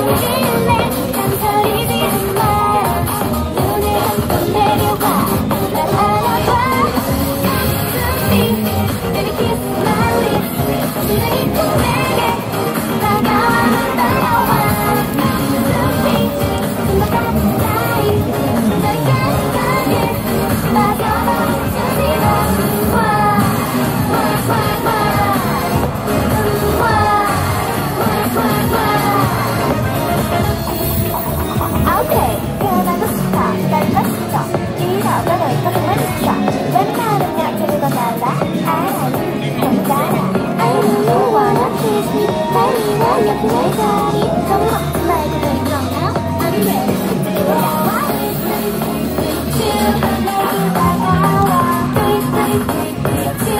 Oh, you. Thank you.